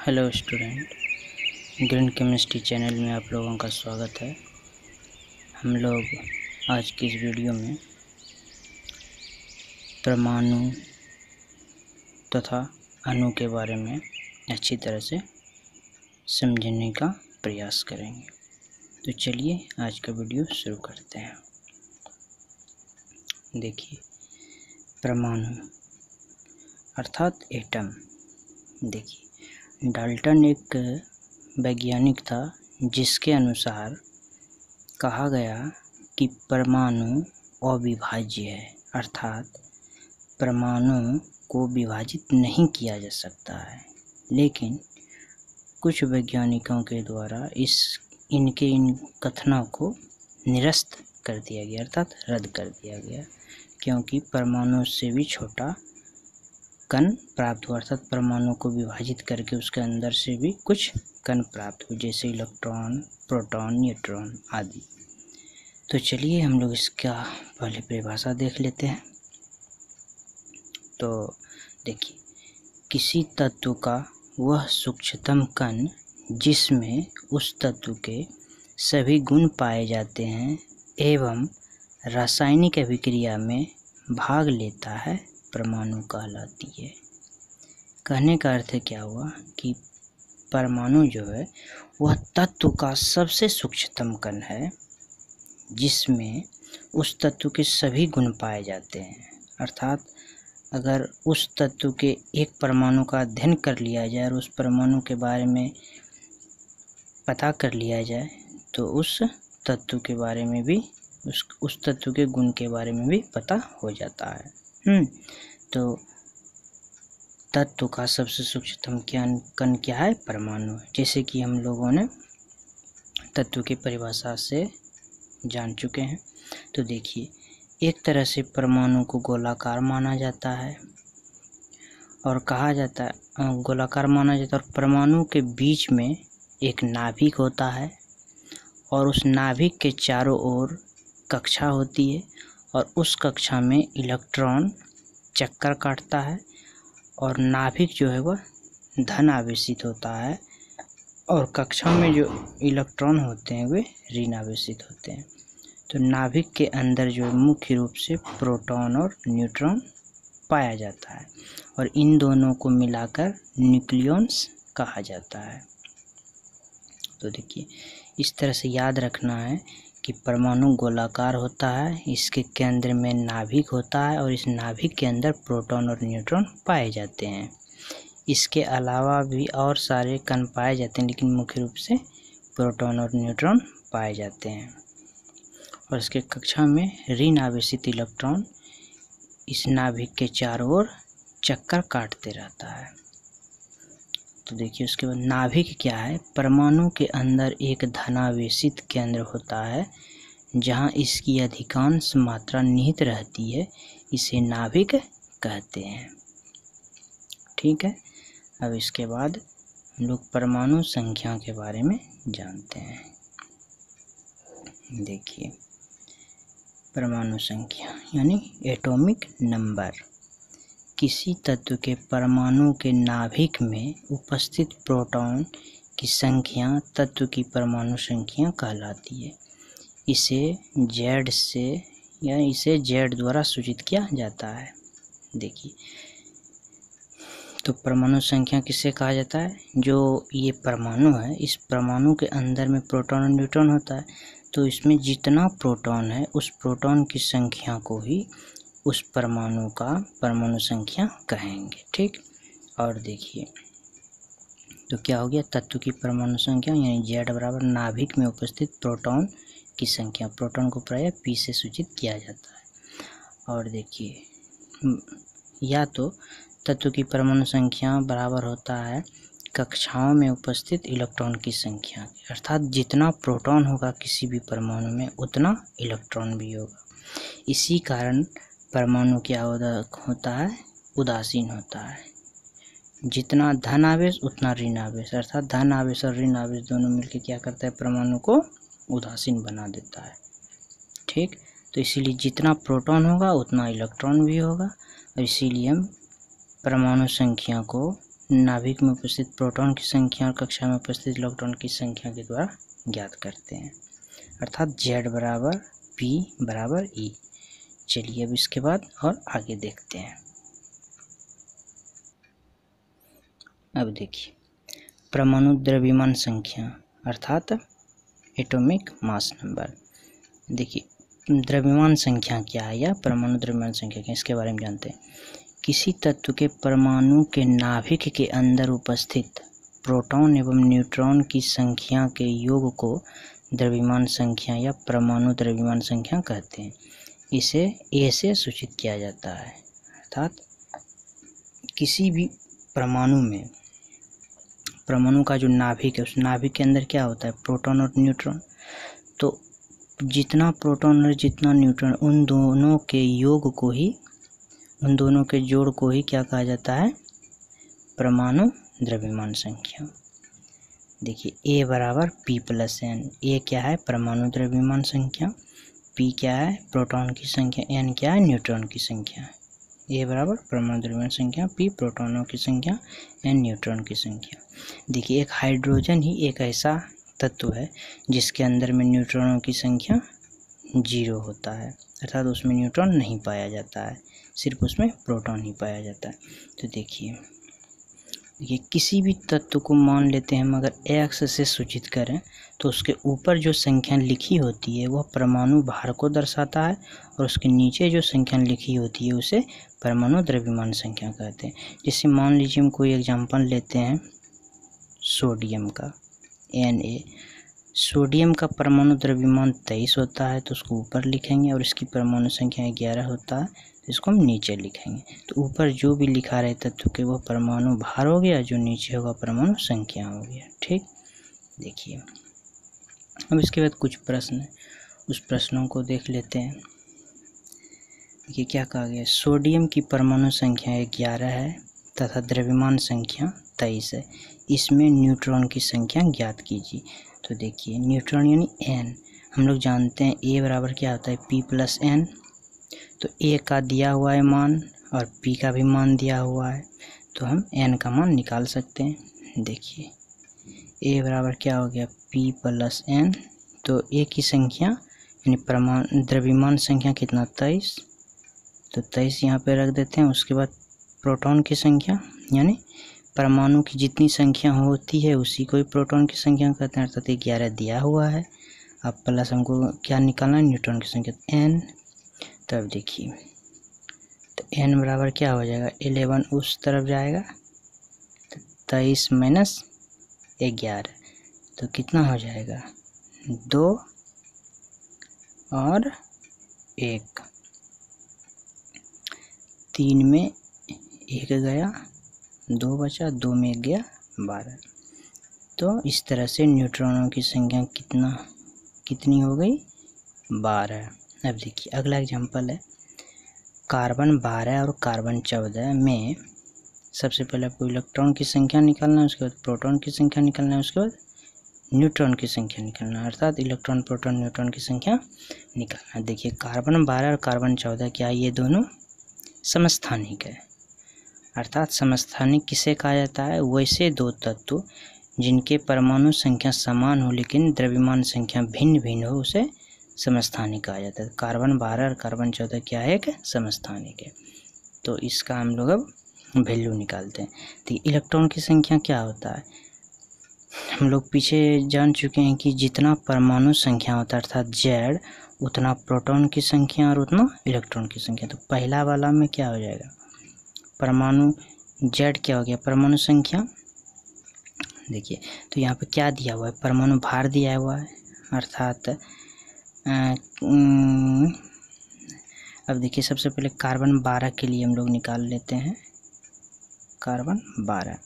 Hello student, green chemistry channel में आप लोगों का स्वागत है। हम लोग आज की इस वीडियो में परमाणु तथा अणु के बारे में अच्छी तरह से समझने का प्रयास करेंगे। तो चलिए आज का वीडियो शुरू करते हैं। देखिए, परमाणु, अर्थात एटम देखिए डाल्टन एक वैज्ञानिक था, जिसके अनुसार कहा गया कि परमाणु अविभाज्य है, अर्थात परमाणु को विभाजित नहीं किया जा सकता है। लेकिन कुछ वैज्ञानिकों के द्वारा इस, इनके इन कथनों को निरस्त कर दिया गया, अर्थात रद्द कर दिया गया, क्योंकि परमाणु से भी छोटा कण प्राप्त हुआ, अर्थात परमाणु को विभाजित करके उसके अंदर से भी कुछ कण प्राप्त हुए, जैसे इलेक्ट्रॉन, प्रोटॉन, न्यूट्रॉन आदि। तो चलिए हम लोग इसका पहले परिभाषा देख लेते हैं। तो देखिए, किसी तत्व का वह सूक्ष्मतम कण जिसमें उस तत्व के सभी गुण पाए जाते हैं एवं रासायनिक अभिक्रिया में भाग लेता है परमाणु कहलाती है। कहने का अर्थ क्या हुआ कि परमाणु जो है, वह तत्व का सबसे सूक्ष्मतम कण है, जिसमें उस तत्व के सभी गुण पाए जाते हैं। अर्थात, अगर उस तत्व के एक परमाणु का अध्ययन कर लिया जाए और उस परमाणु के बारे में पता कर लिया जाए तो उस तत्व के बारे में भी, उस उस तत्व के गुण के बारे में भी पता हो जाता है। तो तत्व का सबसे सूक्ष्मतम ज्ञान कण क्या है? परमाणु जैसे कि हम लोगों ने तत्व की परिभाषा से जान चुके हैं। तो देखिए, एक तरह से परमाणु को गोलाकार माना जाता है और कहा जाता है गोलाकार माना जाता है और परमाणु के बीच में एक नाभिक होता है और उस नाभिक के चारों ओर कक्षा होती है और उस कक्षा में इलेक्ट्रॉन चक्कर काटता है और नाभिक जो है वह धन आवेशित होता है और कक्षा में जो इलेक्ट्रॉन होते हैं वे ऋण आवेशित होते हैं। तो नाभिक के अंदर जो मुख्य रूप से प्रोटॉन और न्यूट्रॉन पाया जाता है और इन दोनों को मिलाकर न्यूक्लियॉन्स कहा जाता है। तो देखिए, इस तरह से याद रखना है कि परमाणु गोलाकार होता है, इसके केंद्र में नाभिक होता है और इस नाभिक के अंदर प्रोटॉन और न्यूट्रॉन पाए जाते हैं। इसके अलावा भी और सारे कण पाए जाते हैं, लेकिन मुख्य रूप से प्रोटॉन और न्यूट्रॉन पाए जाते हैं। और इसके कक्षा में ऋण आवेशित इलेक्ट्रॉन इस नाभिक के चारों ओर चक्कर काटते रहता है। तो देखिए, उसके बाद नाभिक क्या है? परमाणु के अंदर एक धनावेशित केंद्र होता है, जहाँ इसकी अधिकांश मात्रा निहित रहती है, इसे नाभिक कहते हैं। ठीक है? अब इसके बाद हम लोग परमाणु संख्या के बारे में जानते हैं। देखिए, परमाणु संख्या यानी एटॉमिक नंबर। किसी तत्व के परमाणु के नाभिक में उपस्थित प्रोटॉन की संख्या तत्व की परमाणु संख्या कहलाती है। इसे जेड से या इसे जेड द्वारा सूचित किया जाता है। देखिए तो परमाणु संख्या किसे कहा जाता है? जो ये परमाणु है, इस परमाणु के अंदर में प्रोटॉन और न्यूट्रॉन होता है। तो इसमें जितना प्रोटॉन है, उस प्रोटॉन की संख्या को ही उस परमाणु का परमाणु संख्या कहेंगे, ठीक? और देखिए तो क्या हो गया? तत्व की परमाणु संख्या, यानी जेड बराबर नाभिक में उपस्थित प्रोटॉन की संख्या। प्रोटॉन को प्राय पी से सूचित किया जाता है। और देखिए या तो तत्व की परमाणु संख्या बराबर होता है कक्षाओं में उपस्थित इलेक्ट्रॉन की संख्या। अर्थात जितना प्रोटॉन होगा किसी भी परमाणु में, उतना इलेक्ट्रॉन भी होगा। इसी कारण परमाणु क्या होता है, उदासीन होता है। जितना धन आवेश, उतना ऋण आवेश। अर्थात धन आवेश और ऋण आवेश दोनों मिलकर क्या करता है, परमाणु को उदासीन बना देता है। ठीक? तो इसीलिए जितना प्रोटॉन होगा, उतना इलेक्ट्रॉन भी होगा। और इसीलिए हम परमाणु संख्या को नाभिक में उपस्थित, प्रोटॉन की संख्या और कक्षा में उपस्थित इलेक्ट्रॉन की संख्या के द्वारा ज्ञात करते हैं। अर्थात जेड बराबर पी बराबर ई चलिए अब इसके बाद और आगे देखते हैं। अब देखिए, परमाणु द्रव्यमान संख्या अर्थात एटॉमिक मास नंबर। देखिए, द्रव्यमान संख्या क्या है या परमाणु द्रव्यमान संख्या क्या इसके बारे में जानते हैं। किसी तत्व के परमाणु के नाभिक के अंदर उपस्थित प्रोटॉन एवं न्यूट्रॉन की संख्या के योग को द्रव्यमान संख्या या परमाणु द्रव्यमान संख्या कहते हैं। इसे ए से सूचित किया जाता है, अर्थात किसी भी परमाणु में, परमाणु का जो नाभिक है, उस नाभिक के अंदर क्या होता है? प्रोटॉन और न्यूट्रॉन। तो जितना प्रोटॉन और जितना न्यूट्रॉन, उन दोनों के योग को ही, उन दोनों के जोड़ को ही क्या कहा जाता है? परमाणु द्रव्यमान संख्या। देखिए, ए बराबर पी प्लस एन, ए क्या है? परमाणु द्रव्यमान संख्या। पी क्या है? प्रोटॉन की संख्या एन क्या है? न्यूट्रॉन की संख्या। ए बराबर, परमाणु द्रव्यमान संख्या। पी प्रोटॉनों की संख्या एन न्यूट्रॉन की संख्या। देखिए, एक हाइड्रोजन ही एक ऐसा तत्व है, जिसके अंदर में न्यूट्रॉनों की संख्या ज़ीरो होता है। अर्थात उसमें न्यूट्रॉन नहीं पाया जाता है, सिर्फ़ उसमें प्रोटॉन ही पाया जाता है। तो देखिए देखिए किसी भी तत्व को मान लेते हैं, मगर एक्स से सूचित करें तो उसके ऊपर जो संख्या लिखी होती है, वह परमाणु भार को दर्शाता है, और उसके नीचे जो संख्या लिखी होती है, उसे परमाणु द्रव्यमान संख्या कहते हैं। जैसे मान लीजिए हम कोई एग्ज़ाम्पल लेते हैं सोडियम का एन ए सोडियम का परमाणु द्रव्यमान तेईस होता है तो उसको ऊपर लिखेंगे और इसकी परमाणु संख्या ग्यारह होता है तो इसको हम नीचे लिखेंगे। तो ऊपर जो भी लिखा रहे तत्व के, वह परमाणु भार हो गया, जो नीचे होगा परमाणु संख्या हो गया, ठीक? देखिए। अब इसके बाद कुछ प्रश्न उस प्रश्नों को देख लेते हैं। देखिए, क्या कहा गया सोडियम की परमाणु संख्या ग्यारह है, तथा द्रव्यमान संख्या तेईस है। इसमें न्यूट्रॉन की संख्या ज्ञात कीजिए। तो देखिए, न्यूट्रॉन यानी एन हम लोग जानते हैं ए बराबर क्या होता है? पी प्लस एन तो ए का दिया हुआ है मान और पी का भी मान दिया हुआ है। तो हम एन का मान निकाल सकते हैं। देखिए ए बराबर क्या हो गया? पी प्लस एन तो ए की संख्या यानी प्रमाण, द्रव्यमान संख्या कितना? तेईस। तो तेईस यहाँ पे रख देते हैं। उसके बाद प्रोटॉन की संख्या यानी परमाणु की जितनी संख्या होती है, उसी को ही प्रोटॉन की संख्या कहते हैं, अर्थात ग्यारह दिया हुआ है। अब प्लस हमको क्या निकालना है? न्यूट्रॉन की संख्या एन तब देखिए तो एन बराबर क्या हो जाएगा? एलेवन उस तरफ़ जाएगा तो तेईस माइनस ग्यारह तो कितना हो जाएगा? दो और एक। तीन में एक गया दो बचा, दो में गया, बारह। तो इस तरह से न्यूट्रॉनों की संख्या कितना, कितनी हो गई? बारह। अब देखिए, अगला एग्जांपल है। कार्बन बारह और कार्बन चौदह में सबसे पहले आपको इलेक्ट्रॉन की संख्या निकालना है, उसके बाद प्रोटॉन की संख्या निकालना है, उसके बाद न्यूट्रॉन की संख्या निकालना है, अर्थात इलेक्ट्रॉन प्रोटॉन न्यूट्रॉन की संख्या निकालना है। देखिए कार्बन बारह और कार्बन चौदह, क्या ये दोनों समस्थानिक है? अर्थात समस्थानिक किसे कहा जाता है? वैसे दो तत्व, जिनके परमाणु संख्या समान हो लेकिन द्रव्यमान संख्या भिन्न भिन्न हो, उसे समस्थानिक कहा जाता है। कार्बन बारह और कार्बन चौदह क्या है? एक समस्थानिक है। तो इसका हम लोग अब वैल्यू निकालते हैं। तो इलेक्ट्रॉन की संख्या क्या होता है? हम लोग पीछे जान चुके हैं कि जितना परमाणु संख्या होता है, अर्थात जेड उतना प्रोटॉन की संख्या और उतना इलेक्ट्रॉन की संख्या। तो पहला वाला में क्या हो जाएगा? परमाणु जेड क्या हो गया? परमाणु संख्या। देखिए तो यहाँ पे क्या दिया हुआ है? परमाणु भार दिया हुआ है, अर्थात अब देखिए, सबसे पहले कार्बन बारह के लिए हम लोग निकाल लेते हैं। कार्बन बारह।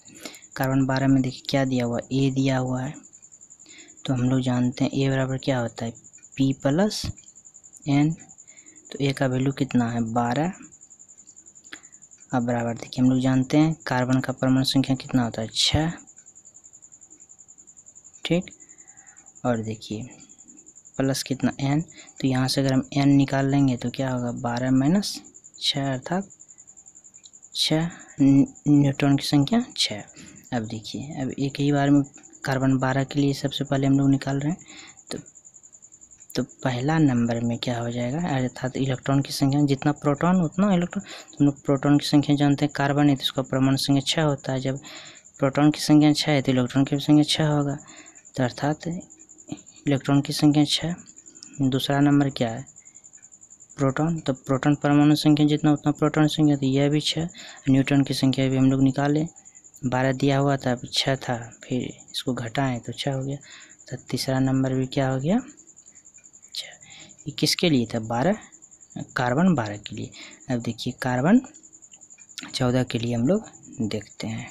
कार्बन बारह में देखिए, क्या दिया हुआ? है ए दिया हुआ है। तो हम लोग जानते हैं ए बराबर क्या होता है? पी प्लस एन तो ए का वैल्यू कितना है? बारह। अब बराबर देखिए, हम लोग जानते हैं कार्बन का परमाणु संख्या कितना होता है? छः ठीक? और देखिए, प्लस कितना? एन। तो यहाँ से अगर हम एन निकाल लेंगे तो क्या होगा? बारह माइनस छः अर्थात छः न्यूट्रॉन की संख्या छः अब देखिए, अब एक ही बार में कार्बन बारह के लिए सबसे पहले हम लोग निकाल रहे हैं। तो पहला नंबर में क्या हो जाएगा? अर्थात इलेक्ट्रॉन की संख्या, जितना प्रोटॉन, उतना इलेक्ट्रॉन। तो हम लोग प्रोटॉन की संख्या जानते हैं, कार्बन है तो उसका परमाणु संख्या छः होता है। जब प्रोटॉन की संख्या छः है तो इलेक्ट्रॉन की संख्या छः होगा। तो अर्थात इलेक्ट्रॉन की संख्या छः दूसरा नंबर क्या है? प्रोटॉन। तो प्रोटॉन परमाणु संख्या, जितना उतना प्रोटॉन संख्या तो यह भी छः न्यूट्रॉन की संख्या भी हम लोग निकालें। बारह दिया हुआ था अभी छः था, फिर इसको घटाएँ तो छः हो गया। तो तीसरा नंबर भी क्या हो गया? ये किसके लिए था, बारह, कार्बन बारह के लिए। अब देखिए, कार्बन चौदह के लिए हम लोग देखते हैं।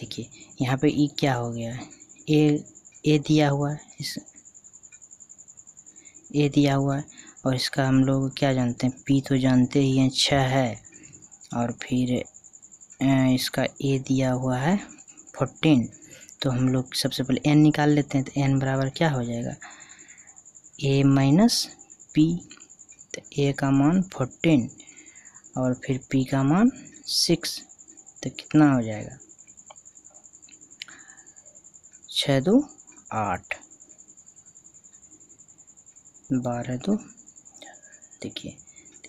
देखिए, यहाँ पे ई क्या हो गया? है ए ए दिया हुआ है, इस ए दिया हुआ है, और इसका हम लोग क्या जानते हैं? पी तो जानते ही हैं छः है। और फिर इसका ए दिया हुआ है, फोर्टीन। तो हम लोग सबसे पहले एन निकाल लेते हैं तो एन बराबर क्या हो जाएगा? ए माइनस पी तो ए का मान फोर्टीन और फिर पी का मान सिक्स तो कितना हो जाएगा? छः दो आठ। बारह दो, देखिए,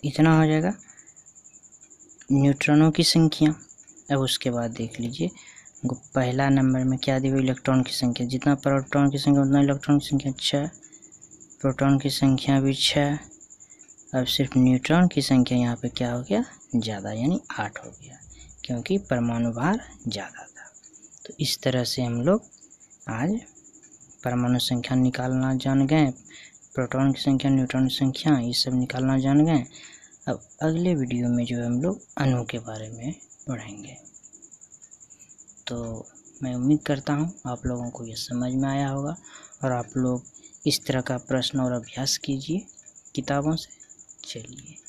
इतना हो जाएगा न्यूट्रॉनों की संख्या। अब उसके बाद देख लीजिए पहला नंबर में क्या दी हुई इलेक्ट्रॉन की संख्या? जितना प्रोटॉन की संख्या, उतना इलेक्ट्रॉन की संख्या छः प्रोटॉन की संख्या भी छः अब सिर्फ़ न्यूट्रॉन की संख्या यहाँ पे क्या हो गया? ज़्यादा यानी आठ हो गया, क्योंकि परमाणु भार ज़्यादा था। तो इस तरह से हम लोग आज परमाणु संख्या निकालना जान गए, प्रोटॉन की संख्या, न्यूट्रॉन की संख्या, ये सब निकालना जान गए। अब अगले वीडियो में जो है हम लोग अणु के बारे में पढ़ेंगे। तो मैं उम्मीद करता हूँ आप लोगों को ये समझ में आया होगा और आप लोग इस तरह का प्रश्न और अभ्यास कीजिए किताबों से चलिए।